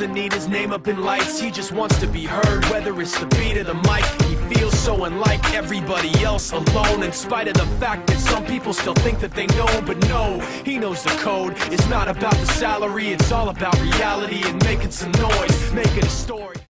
doesn't need his name up in lights, he just wants to be heard, whether it's the beat of the mic. He feels so unlike everybody else alone, in spite of the fact that some people still think that they know, but no, he knows the code. It's not about the salary, it's all about reality and making some noise.